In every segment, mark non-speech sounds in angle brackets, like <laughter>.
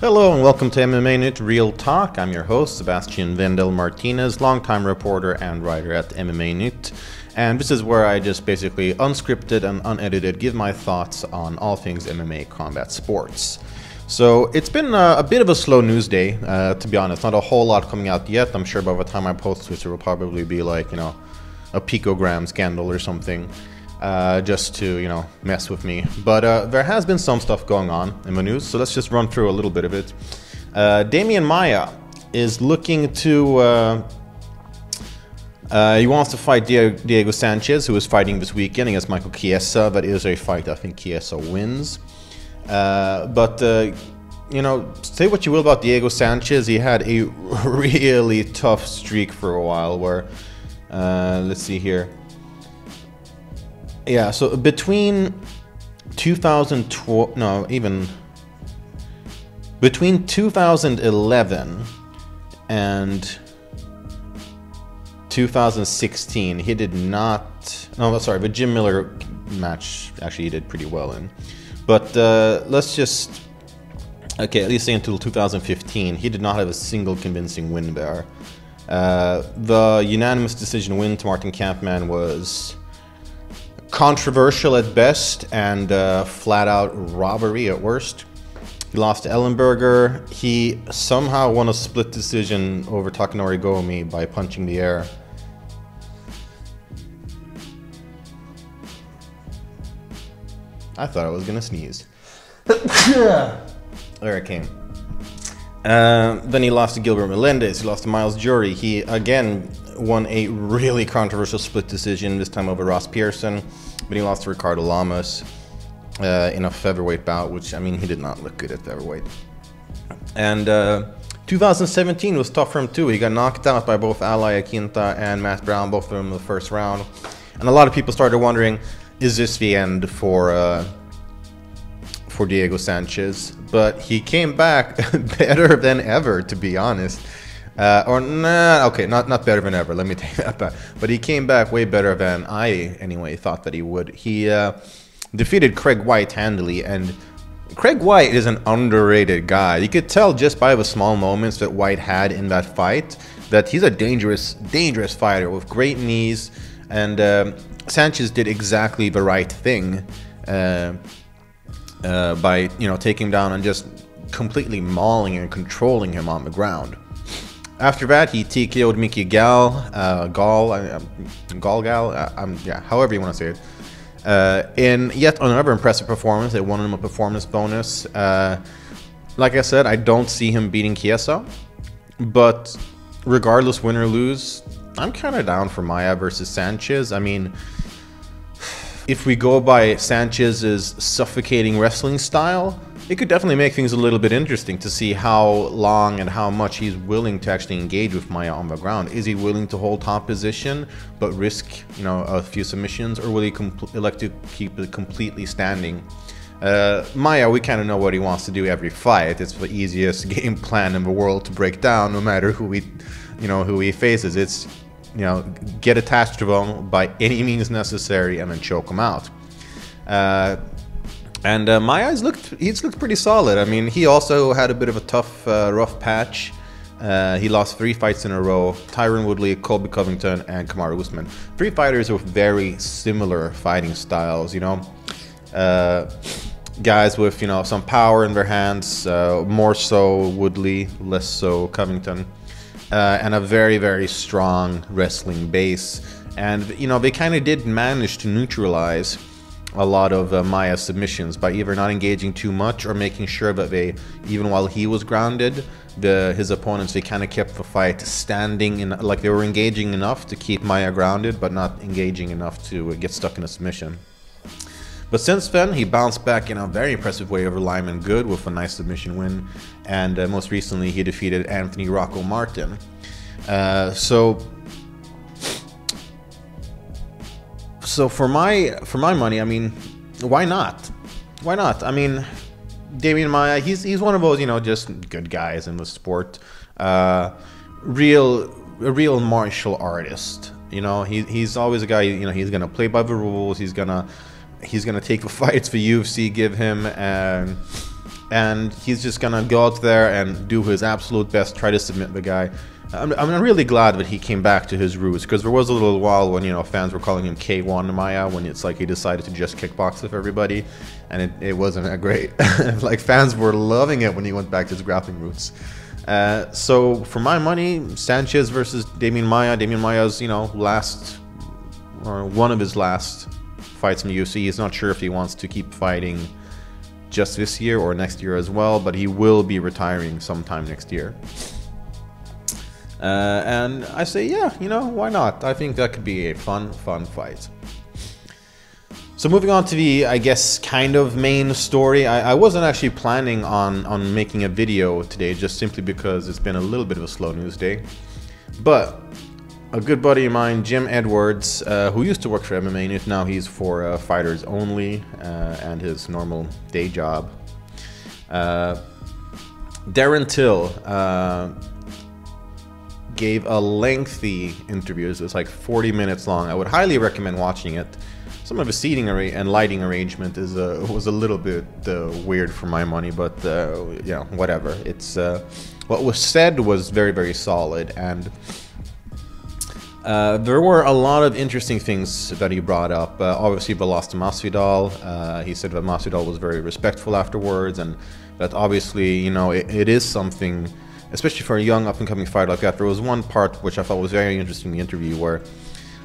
Hello and welcome to MMA Nytt Real Talk. I'm your host, Sebastian Vendel Martinez, longtime reporter and writer at MMA Nytt. And this is where I just basically unscripted and unedited give my thoughts on all things MMA combat sports. So it's been a, a bit of a slow news day, uh, to be honest. Not a whole lot coming out yet. I'm sure by the time I post this, it will probably be like, you know, a picogram scandal or something uh, just to you know mess with me. But uh, there has been some stuff going on in the news, so let's just run through a little bit of it. Uh, Demian Maia is looking to. Uh, uh, he wants to fight Diego Sanchez, who is fighting this weekend against Michael Chiesa. That is a fight I think Chiesa wins. Uh, but you know, say what you will about Diego Sanchez, he had a <laughs> really tough streak for a while. Where, let's see here yeah, so between 2012, no, even between 2011 and 2016, he did not. No, sorry, the Jim Miller match actually he did pretty well in. But uh, let's just. Okay, at least until 2015, he did not have a single convincing win there. Uh, the unanimous decision win to Martin Kampmann was controversial at best and uh, flat out robbery at worst. He lost to Ellenberger. He somehow won a split decision over Takanori Gomi by punching the air. I thought I was gonna sneeze. <coughs> there it came. Uh, then he lost to Gilbert Melendez. He lost to Myles Jury. He again won a really controversial split decision, this time over Ross Pearson, but he lost to Ricardo Lamas uh, in a featherweight bout, which, I mean, he did not look good at featherweight. And uh, 2017 was tough for him too. He got knocked out by both Al Iaquinta and Matt Brown, both of them in the first round. And a lot of people started wondering, is this the end for uh, for Diego Sanchez? But he came back <laughs> better than ever, to be honest. Uh, or nah, okay, not not better than ever. Let me <laughs> take that back. But he came back way better than I anyway thought that he would. He uh, defeated Craig White handily, and Craig White is an underrated guy. You could tell just by the small moments that White had in that fight that he's a dangerous, dangerous fighter with great knees. And um, Sanchez did exactly the right thing uh, uh by you know taking him down and just completely mauling and controlling him on the ground. After that, he TKO'd Mickey Gal, uh, Gall, uh, Gall Gal, uh, um, yeah, however you want to say it. Uh, in yet another impressive performance, they won him a performance bonus. Uh, like I said, I don't see him beating Chiesa, but regardless, win or lose, I'm kind of down for Maia versus Sanchez. I mean, if we go by Sanchez's suffocating wrestling style, it could definitely make things a little bit interesting to see how long and how much he's willing to actually engage with Maia on the ground. Is he willing to hold top position but risk, you know, a few submissions, or will he elect to keep it completely standing? Uh, Maia, we kind of know what he wants to do every fight. It's the easiest <laughs> game plan in the world to break down, no matter who he, you know, who he faces. It's, you know, get attached to them by any means necessary and then choke them out. Uh, and uh, Maia's looked he's looked pretty solid. I mean, he also had a bit of a tough, uh, rough patch. Uh, he lost three fights in a row: Tyron Woodley, Colby Covington, and Kamaru Usman. Three fighters with very similar fighting styles. You know, uh, guys with you know some power in their hands. Uh, more so Woodley, less so Covington, uh, and a very very strong wrestling base. And you know they kind of did manage to neutralize a lot of uh, Maia submissions by either not engaging too much or making sure that they, even while he was grounded, the his opponents they kind of kept the fight standing in like they were engaging enough to keep Maia grounded, but not engaging enough to get stuck in a submission. But since then, he bounced back in a very impressive way over Lyman Good with a nice submission win, and uh, most recently he defeated Anthony Rocco Martin. Uh, so so for my for my money, I mean, why not? Why not? I mean, Demian Maia, he's he's one of those you know just good guys in the sport. Uh, real a real martial artist. You know, he he's always a guy. You know, he's gonna play by the rules. He's gonna he's gonna take the <laughs> fights the UFC give him, and and he's just gonna go out there and do his absolute best, try to submit the guy. I'm, I'm really glad that he came back to his roots because there was a little while when you know fans were calling him K1 Maia when it's like he decided to just kickbox with everybody, and it, it wasn't that great. <laughs> like fans were loving it when he went back to his grappling roots. Uh, so for my money, Sanchez versus Demian Maia. Demian Maia's you know last or one of his last fights in the UFC. He's not sure if he wants to keep fighting just this year or next year as well, but he will be retiring sometime next year. Uh, and I say, yeah, you know, why not? I think that could be a fun, fun fight. So moving on to the, I guess, kind of main story. I, I, wasn't actually planning on, on making a video today, just simply because it's been a little bit of a slow news day. But a good buddy of mine, Jim Edwards, uh, who used to work for MMA News, now he's for uh, Fighters Only uh, and his normal day job. Uh, Darren Till uh, gave a lengthy interview. It was like 40 minutes long. I would highly recommend watching it. Some of the seating and lighting arrangement is uh, was a little bit weird for my money, but you know, whatever. It's what was said was very, very solid, and uh, there were a lot of interesting things that he brought up. Uh, obviously, the loss to Masvidal. he said that Masvidal was very respectful afterwards, and that obviously, you know, it, it is something especially for a young up and coming fighter like that. There was one part which I thought was very interesting in the interview where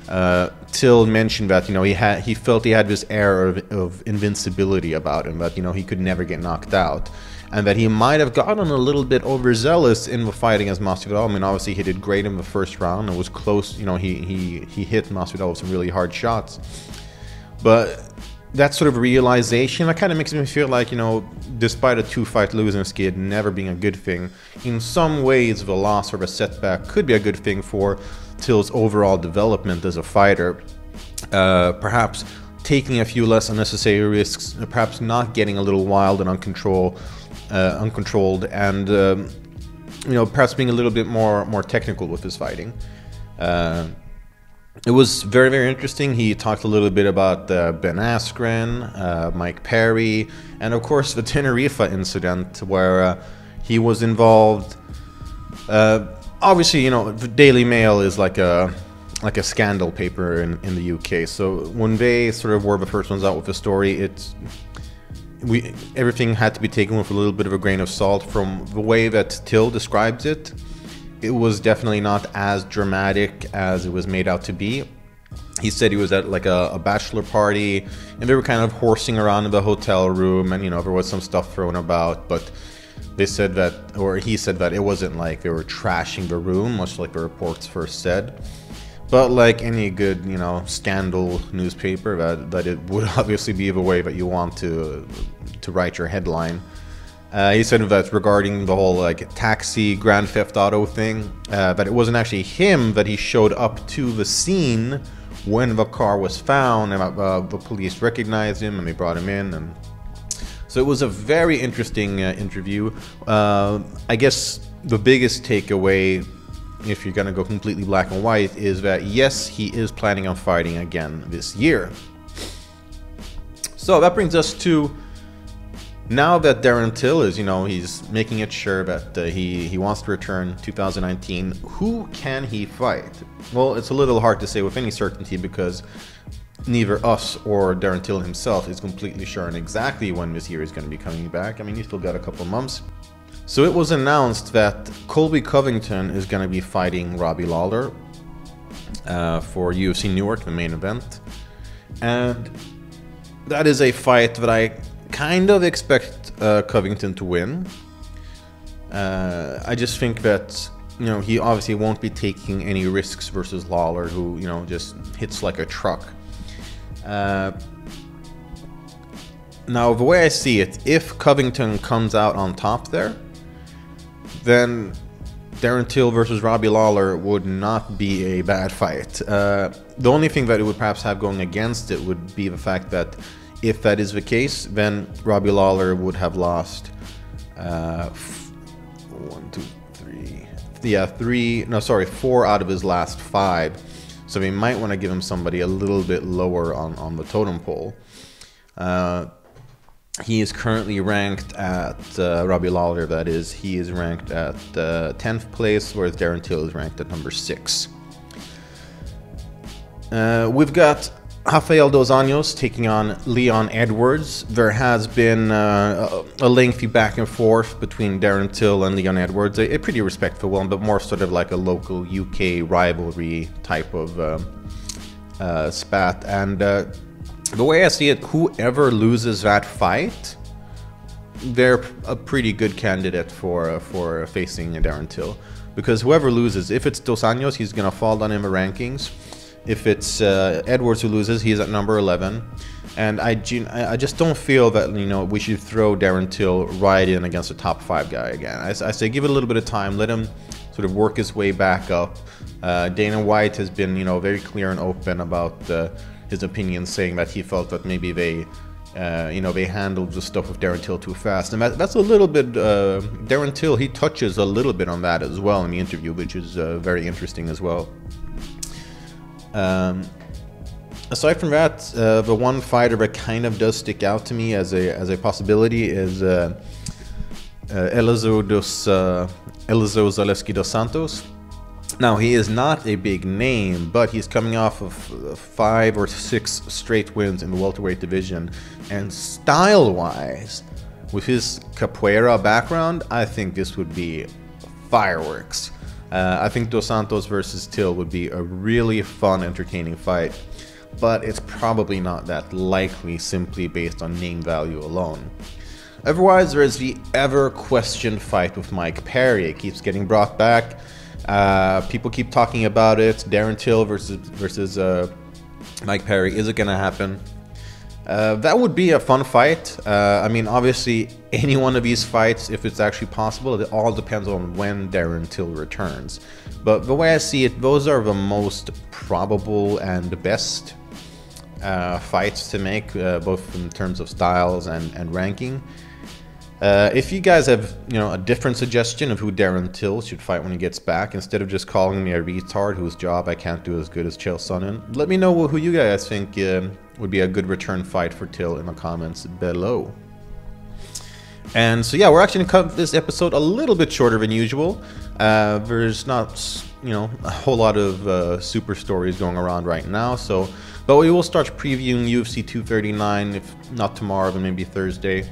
uh, Till mentioned that you know he had he felt he had this air of, of invincibility about him that you know he could never get knocked out. And that he might have gotten a little bit overzealous in the fight against Masvidal. I mean, obviously he did great in the first round. It was close. You know, he he he hit Masvidal with some really hard shots. But that sort of realization that kind of makes me feel like you know despite a two fight losing skid never being a good thing in some ways the loss or the setback could be a good thing for till's overall development as a fighter uh, perhaps taking a few less unnecessary risks perhaps not getting a little wild and uncontrolled uh, uncontrolled and um, you know perhaps being a little bit more more technical with his fighting uh, it was very, very interesting. He talked a little bit about uh, Ben Askren, uh, Mike Perry, and of course the <laughs> Tenerife incident where uh, he was involved. Uh, obviously, you know, the Daily Mail is like a like a scandal paper in, in the UK. So when they sort of were the first ones out with the story, it's we everything had to be taken with a little bit of a grain of salt from the way that Till describes it it was definitely not as dramatic as it was made out to be. He said he was at like a, a, bachelor party and they were kind of horsing around in the hotel room and you know there was some stuff thrown about but they said that or he said that it wasn't like they were trashing the room much like the reports first said but like any good you know scandal newspaper that, that it would <laughs> obviously be the way that you want to to write your headline uh, he said that regarding the whole like taxi Grand Theft Auto thing, uh, that it wasn't actually him that he showed up to the scene when the car was found, and uh, the police recognized him and they brought him in, and so it was a very interesting uh, interview. Uh, I guess the biggest takeaway, if you're gonna go completely black and white, is that yes, he is planning on fighting again this year. So that brings us to now that Darren Till is, you know, he's making it sure that uh, he he wants to return 2019. Who can he fight? Well, it's a little hard to say with any certainty because neither us or Darren Till himself is completely sure on exactly when this year is going to be coming back. I mean, he's still got a couple months. So it was announced that Colby Covington is going to be fighting Robbie Lawler uh, for UFC Newark, the main event, and that is a fight that I kind of expect uh, Covington to win. Uh, I just think that you know he obviously won't be taking any risks versus Lawler, who you know just hits like a truck. Uh, now, the way I see it, if Covington comes out on top there, then Darren Till versus Robbie Lawler would not be a bad fight. Uh, the only thing that it would perhaps have going against it would be the fact that if that is the case, then Robbie Lawler would have lost uh, one, two, three, yeah, three, no, sorry, four out of his last five. So we might want to give him somebody a little bit lower on, on the totem pole. Uh, he is currently ranked at uh, Robbie Lawler. That is, he is ranked at uh, 10th place, whereas Darren Till is ranked at number six. Uh, we've got Rafael Dos Anjos taking on Leon Edwards. There has been uh, a lengthy back and forth between Darren Till and Leon Edwards, a, a, pretty respectful one, but more sort of like a local UK rivalry type of uh, uh, spat. And uh, the way I see it, whoever loses that fight, they're a pretty good candidate for for facing Darren Till, because whoever loses, if it's Dos Anjos, he's gonna fall down in the rankings. If it's uh, Edwards who loses, he's at number 11. And I, I just don't feel that you know we should throw Darren Till right in against a top five guy again. I, I say give it a little bit of time, let him sort of work his way back up. Uh, Dana White has been you know very clear and open about uh, his opinions, saying that he felt that maybe they. Uh, you know, they handled the stuff with Darren Till too fast. And that, that's a little bit, uh, Darren Till, he touches a little bit on that as well in the interview, which is uh, very interesting as well. Um, aside from that, uh, the one fighter that kind of does stick out to me as a as a possibility is uh, uh, Elizeu dos uh, Elizeu Zaleski dos Santos. Now he is not a big name, but he's coming off of five or six straight wins in the welterweight division, and style-wise, with his capoeira background, I think this would be fireworks. Uh, I think Dos Santos versus Till would be a really fun, entertaining fight, but it's probably not that likely simply based on name value alone. Otherwise, there is the ever questioned fight with Mike Perry. It keeps getting brought back. Uh, people keep talking about it. Darren Till versus versus uh, Mike Perry. Is it gonna happen? Uh, that would be a fun fight. Uh, I mean, obviously, <laughs> any one of these fights, if it's actually possible, it all depends on when Darren Till returns. But the way I see it, those are the most probable and best uh, fights to make, both in terms of styles and, and ranking. Uh, if you guys have, you know, a different suggestion of who Darren Till should fight when he gets back, instead of just calling me a retard whose job I can't do as good as Chael Sonnen, let me know who you guys think uh, would be a good return fight for Till in the comments below. And so yeah, we're actually gonna cut this episode a little bit shorter than usual. Uh, there's not, you know, a whole lot of uh, super stories going around right now, so but we will start previewing UFC 239, if not tomorrow, then maybe Thursday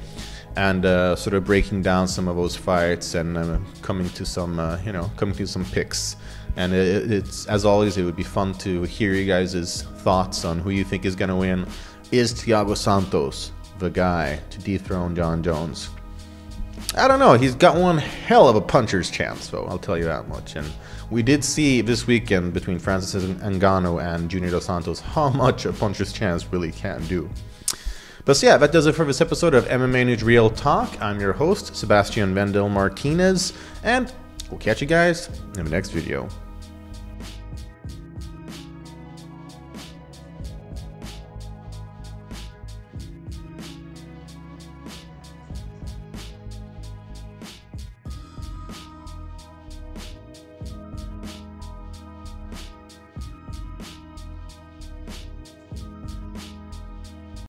and uh, sort of breaking down some of those fights and uh, coming to some, uh, you know, coming to some picks. And it, it's as always, it would be fun to hear you guys' thoughts on who you think is going to win. Is Thiago Santos the guy to dethrone Jon Jones? I don't know. He's got one hell of a puncher's chance, though. I'll tell you that much. And we did see this weekend between Francis and Ngannou and Junior Dos Santos how <laughs> much a puncher's chance really can do. But so yeah, that does it for this episode of MMA Nytt Real Talk. I'm your host, Sebastian Vendel Martinez, and we'll catch you guys in the next video.